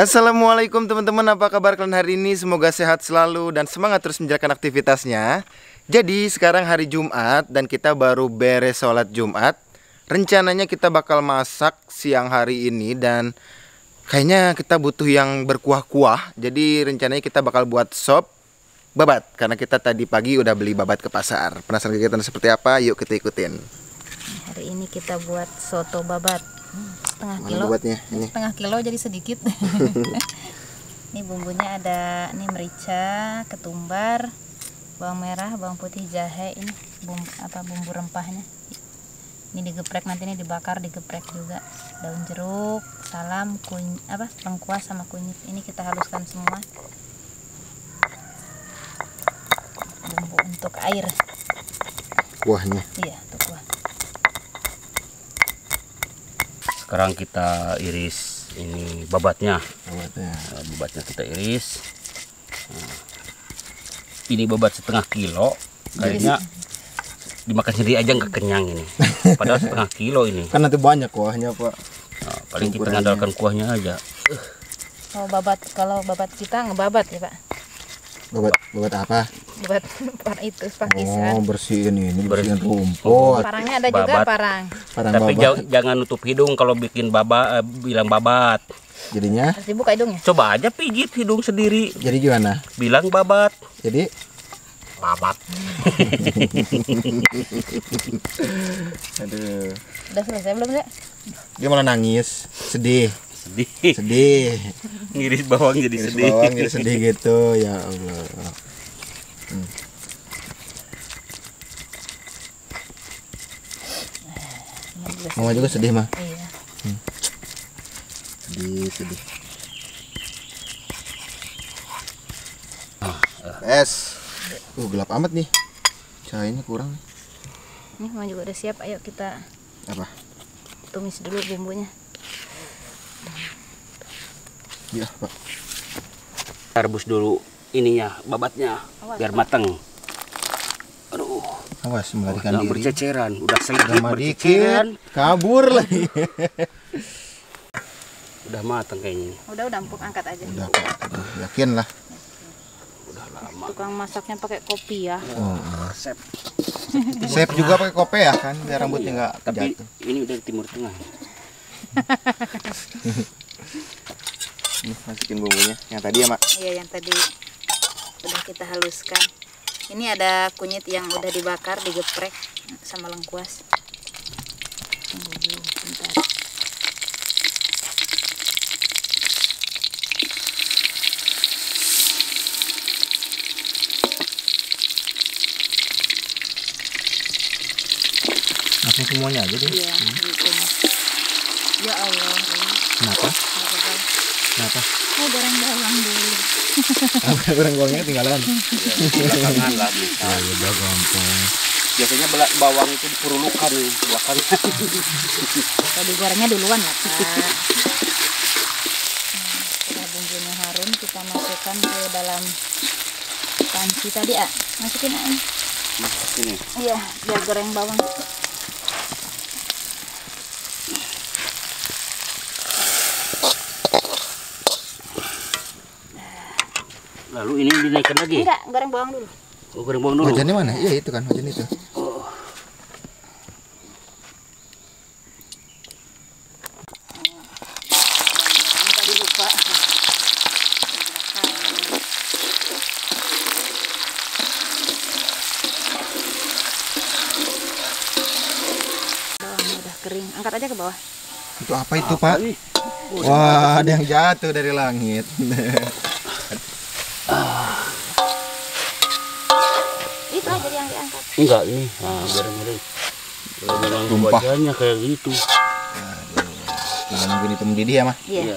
Assalamualaikum teman-teman, apa kabar kalian hari ini? Semoga sehat selalu dan semangat terus menjalankan aktivitasnya. Jadi sekarang hari Jumat dan kita baru beres sholat Jumat. Rencananya kita bakal masak siang hari ini dan kayaknya kita butuh yang berkuah-kuah. Jadi rencananya kita bakal buat sop babat karena kita tadi pagi udah beli babat ke pasar. Penasaran kegiatan seperti apa? Yuk kita ikutin. Hari ini kita buat soto babat. Hmm, Setengah Mana kilo. babatnya? Ini. Setengah kilo jadi sedikit. ini bumbunya ada ini merica, ketumbar, bawang merah, bawang putih, jahe, ini bumbu apa bumbu rempahnya. Ini digeprek nanti ini dibakar digeprek juga. Daun jeruk, salam, kunyit apa lengkuas sama kunyit. Ini kita haluskan semua. Untuk air. Kuahnya. Iya, untuk kuah. Sekarang kita iris ini babatnya. Babatnya. Nah, babatnya kita iris. Nah, ini babat setengah kilo. Kayaknya dimakan sendiri aja nggak kenyang ini. Padahal setengah kilo ini. Kan nanti banyak kuahnya, Pak. Nah, paling kita ngandalkan kuahnya aja. Kalau babat kalau babat kita ngebabat ya, Pak. Babat babat apa? Buat par itu pakisan Oh, bersihin ini, bersihin Oh. rumput. parangnya ada juga babat. parang Parang Tapi babat. ja- jangan nutup hidung kalau bikin baba eh, bilang babat. Jadinya harus dibuka hidungnya Coba aja pijit hidung sendiri, jadi gimana? bilang babat. Jadi Babat. aduh, udah selesai belum ya dia malah nangis, sedih, Sedih. sedih. Ngiris bawang jadi Iris sedih. bawang jadi sedih gitu, ya Allah. Hmm. Mama juga sedih mah. iya Sedih, sedih. Es. Uh, gelap amat nih. Cahayanya kurang. ini mau juga udah siap ayo kita Apa? tumis dulu bumbunya Iya, Pak. Kita rebus dulu ininya, babatnya biar matang. Aduh, Awas melarikan nggak diri. berceceran, udah Udah sedikit berceceran, kabur lagi. udah matang kayaknya. ini. udah udah empuk angkat aja Udah. Aduh, yakin lah. Udah lama. tukang masaknya pakai kopi ya Oh, Resep. Save juga pakai kope ya kan, biar rambutnya nggak Tapi jatuh. ini udah di timur tengah. Nih, masukin bumbunya. Yang tadi ya, Mak. iya yang tadi udah kita haluskan ini ada kunyit yang udah dibakar digeprek sama lengkuas Tunggu dulu, bentar. Langsung semuanya aja deh. Iya, gitu. Ya Allah. Kenapa? Apa-apa. Kenapa? Oh, goreng bawang dulu. Apa goreng bawangnya ketinggalan? Belakangan lah. Ah, udah gampang. Biasanya bela- bawang itu diperlukan belakangan. Kalau digorengnya duluan lah, Kak. Nah, setelah bumbunya harum, kita masukkan ke dalam panci tadi, ah. Masukin, ah. Ini. Iya, biar goreng bawang. Lalu ini dinaikkan lagi. Enggak, goreng bawang dulu. Oh, goreng bawang dulu. Wajannya mana? Iya itu kan, wajan itu. Tadi lupa. Bawangnya udah kering. Angkat aja ke bawah. Itu apa itu, Pak? Ini. Wah, ada yang jatuh dari langit. Enggak ini. Nah, biar ngeri. Kalau memang Tumpah. wajahnya kayak gitu. Tinggal nungguin itu mendidih ya, Mah. Iya.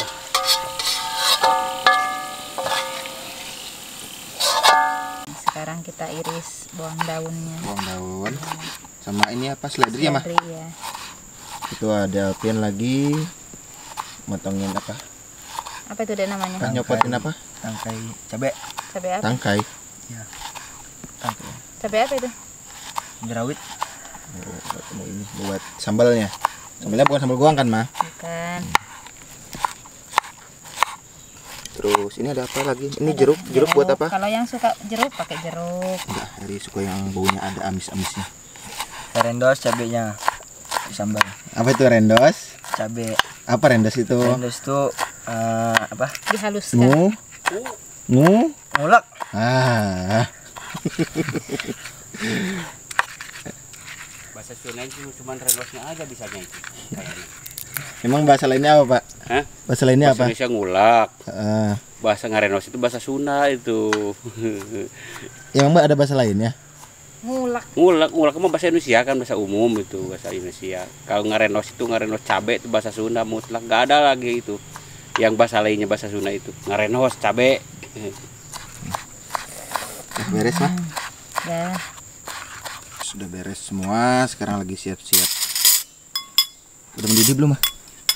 Sekarang kita iris bawang daunnya. Bawang daun. Sama ini apa? Seledri ya, Mah? Ya. Itu ada Alpian lagi. Motongin apa? Apa itu dia namanya? Kan nyopotin apa? tangkai cabe Cabai apa? Tangkai. tangkai Cabai apa itu? Jerawit Oh, mau ini buat sambalnya. Sambalnya bukan sambal goang kan, Ma? bukan Terus ini ada apa lagi? Ini jeruk, jeruk buat apa? kalau yang suka jeruk pakai jeruk Enggak, Hari suka yang baunya ada amis-amisnya. rendos cabenya sambal Apa itu rendos? cabe Apa rendos itu? rendos itu eh, apa dihaluskan Nu? Nu? ngulek Ah, Sunda itu cuma renosnya aja bisanya itu. Kayaknya. emang bahasa lainnya apa, Pak? Hah? Bahasa lainnya Bahasa apa? Indonesia ngulak. Ah, Bahasa ngarenos itu bahasa Sunda itu. emang Mbak ada bahasa lainnya? ngulak ngulak ngulak mah bahasa Indonesia kan bahasa umum itu bahasa Indonesia. Kalau ngarenos itu ngarenos cabe itu bahasa Sunda mutlak gak ada lagi itu. Yang bahasa lainnya bahasa Sunda itu ngarenos cabe. Udah beres, Mah? ya Sudah beres semua, sekarang lagi siap-siap. Udah mendidih belum, Mah?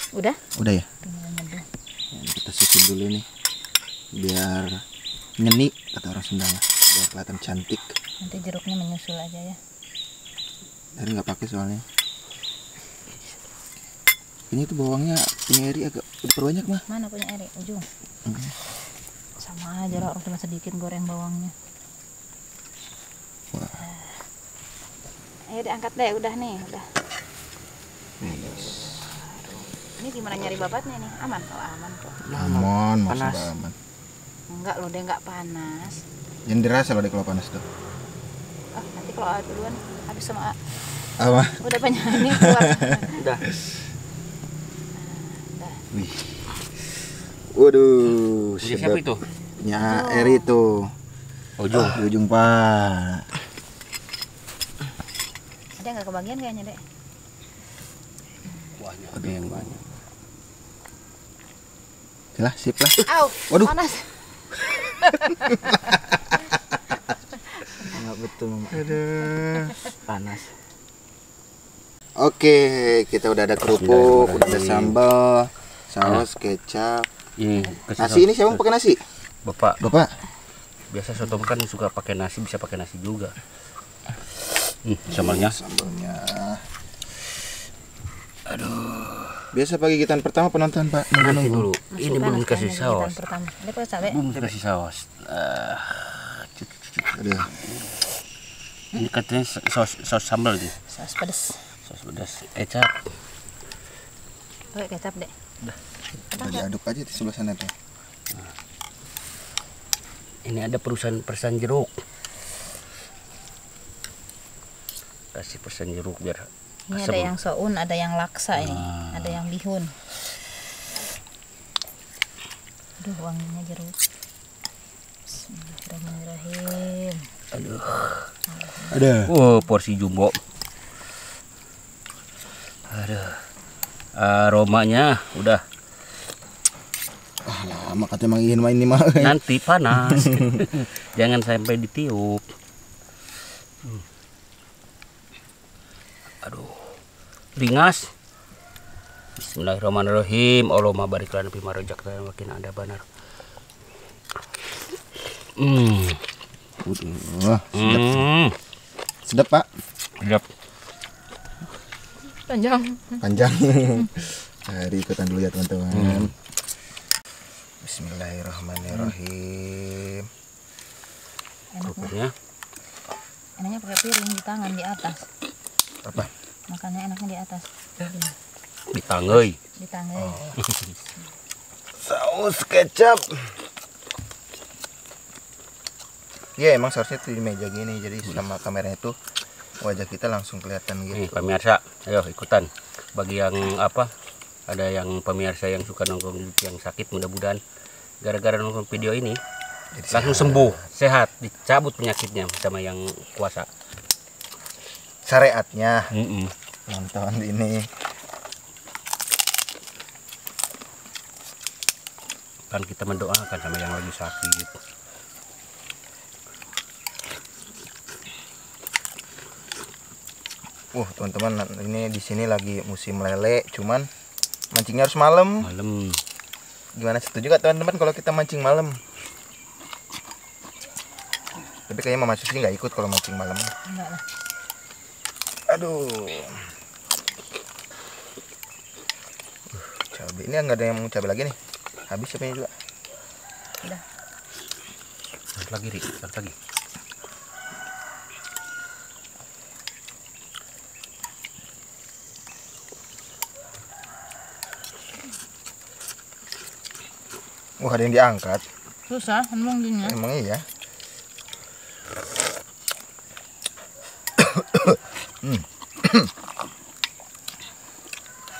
udah Udah ya? nyeduh Ini kita susun dulu nih. Biar nyeni kata orang Sunda. Biar kelihatan cantik. nanti jeruknya menyusul aja ya Dari nggak pakai soalnya. Ini tuh bawangnya punya Eri agak diperbanyak mah. mana punya eri ujung Hmm. sama aja lah orang cuma sedikit goreng bawangnya ayo diangkat deh udah nih udah ini gimana nyari babatnya nih aman oh aman kok Aman, masih Panas. aman. enggak loh dia enggak panas Jangan dirasa loh deh kalau panas tuh. ah nanti kalau A duluan habis sama A Apa? udah banyak ini keluar udah udah Wih. Waduh, siapa itu? Nya Eri tuh. Ujung. Ujung Pak. Ada nggak kebagian kayaknya deh Banyak ada yang banyak. Lah, sip lah. Au, Waduh. panas nggak betul Mama. Aduh. panas Oke, kita udah ada kerupuk, udah ada sambal, saus, kecap. Ini kasih Nasi ini siapa yang pakai nasi? Bapak Bapak. biasa soto kan suka pakai nasi bisa pakai nasi juga. Hmm, sambalnya. Sambalnya. Aduh. Biasa pagi gigitan pertama penonton, Pak. Nanti Nunggu-nunggu. dulu. Ini belum panas dikasih saus. Belum dikasih saus. Ah, Aduh. ini katanya saus saus sambal nih. saus pedes Saus pedas kecap. pakai kecap deh Udah diaduk aja di sebelah sana tuh. Ini ada perusahaan persan jeruk. Kasih persan jeruk biar ini asam. ada yang soun ada yang laksa ini Ah. ada yang bihun aduh wanginya jeruk Bismillahirrahmanirrahim Aduh. Ada. Oh, porsi jumbo. Aduh. Aromanya udah Ah, lama katanya mang ingin main ini mah. nanti panas. Jangan sampai ditiup. Hmm. Aduh. Ringas. Bismillahirrahmanirrahim. Allahumma barik lana fi marojak makin ada benar. Hmm. Waduh, sedap, Hmm. sedap Pak. Sedap. panjang Panjang. Hari ikutan dulu ya teman-teman. Bismillahirrahmanirrahim. enaknya Kerupuknya. enaknya pakai piring di tangan di atas Apa? Makannya enaknya di atas Ditanggai. di tangan Saus kecap. Ya emang seharusnya tuh di meja gini jadi sama kameranya tuh wajah kita langsung kelihatan Nih gitu. pemirsa, ayo ikutan. Bagi yang apa, ada yang pemirsa yang suka nongkrong yang sakit mudah-mudahan gara-gara nonton video ini Jadi langsung sembuh, sehat, dicabut penyakitnya sama yang kuasa. Syariatnya Mm-mm. nonton ini. Kan kita mendoakan sama yang lagi sakit. Uh teman-teman ini di sini lagi musim lele, cuman mancingnya harus malam. Malam. Gimana setuju gak teman-teman kalau kita mancing malam? Tapi kayaknya Mama Susi nggak ikut kalau mancing malam. enggak lah Aduh. Uh, cabai ini nggak ada yang mau cabai lagi nih. Habis cabainya juga. Udah. Satu lagi, Ri. Satu lagi. Wah, ada yang diangkat. Susah emang gini. Emang iya.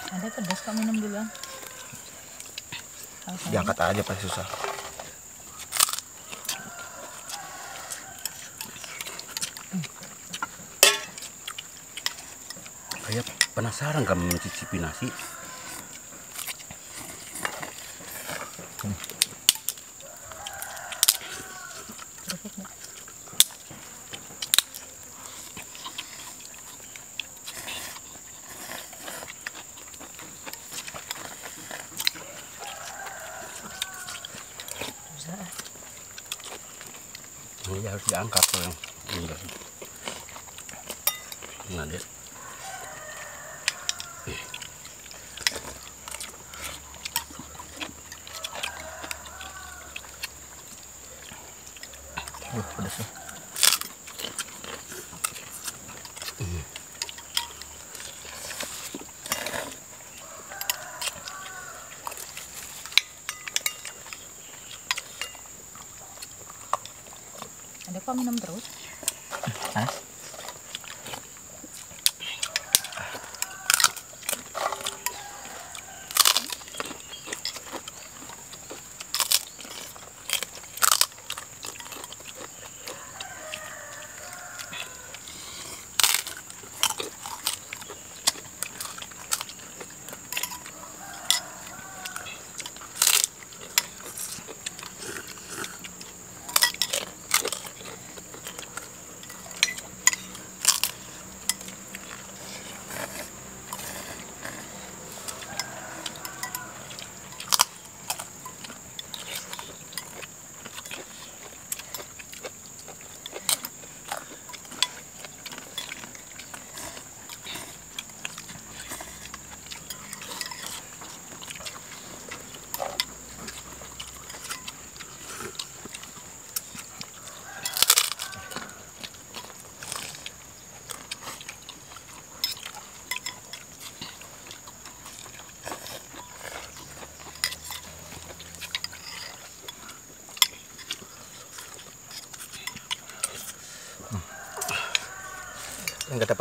Ada pedas kok minum dulu. Saya- Diangkat aja pasti susah. Kayak penasaran kamu mencicipi nasi. kerupuk nggak? Susah. Ini harus diangkat tuh yang ini. Nah, dia. Wah, pedas nih. Ada kok minum terus? Hah?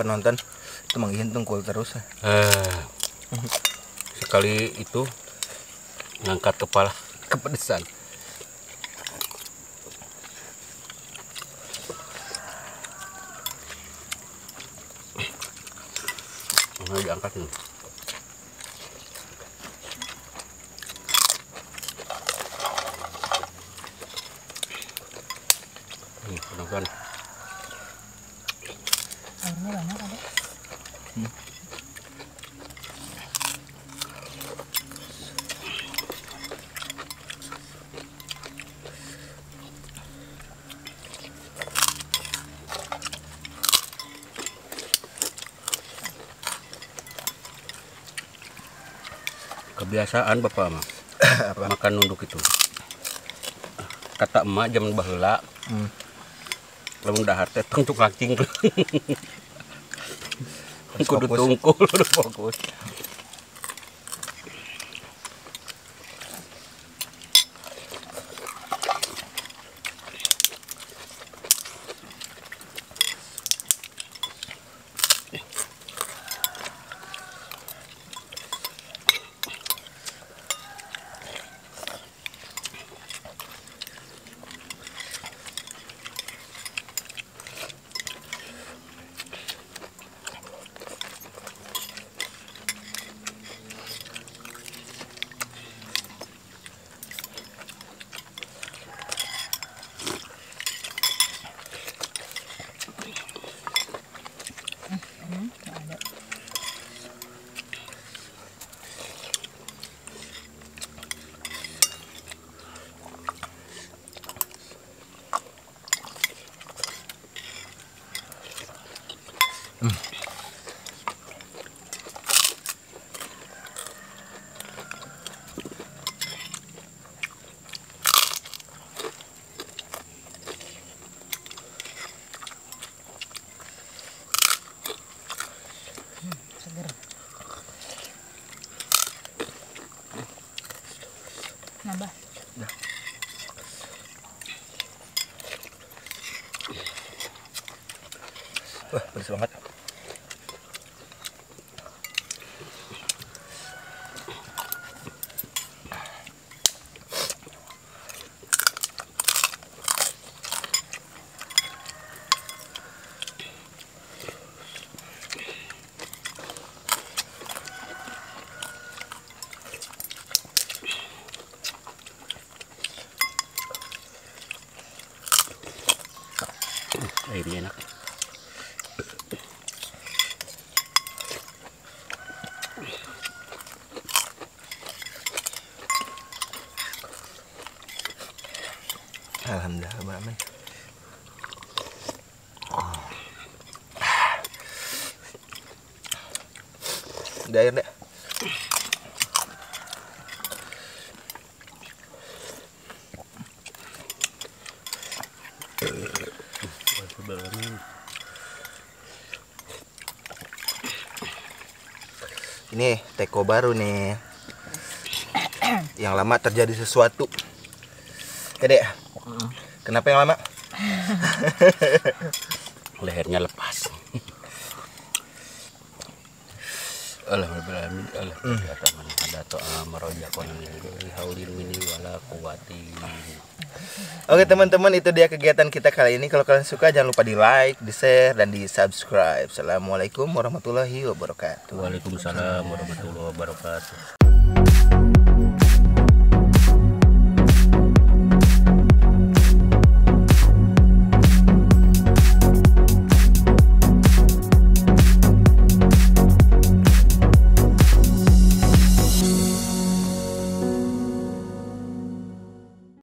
Penonton itu manggihin tungkul terus. Eh, sekali itu ngangkat kepala kepedesan. Nah, diangkat. Nih, pelan-pelan. Airnya banyak ada. Kebiasaan bapak mah makan nunduk itu. Kata emak jam baheula Hmm. lamun dahar teh tungtuk lacing. Kudu tungkul, fokus. Udah air deh. Ini teko baru nih. Yang lama terjadi sesuatu. Gede. Kenapa yang lama? lehernya lepas Alhamdulillah, alhamdulillah, mini wala kuwati. Oke teman-teman itu dia kegiatan kita kali ini. Kalau kalian suka jangan lupa di like, di share, dan di subscribe. Assalamualaikum warahmatullahi wabarakatuh. Waalaikumsalam warahmatullahi wabarakatuh.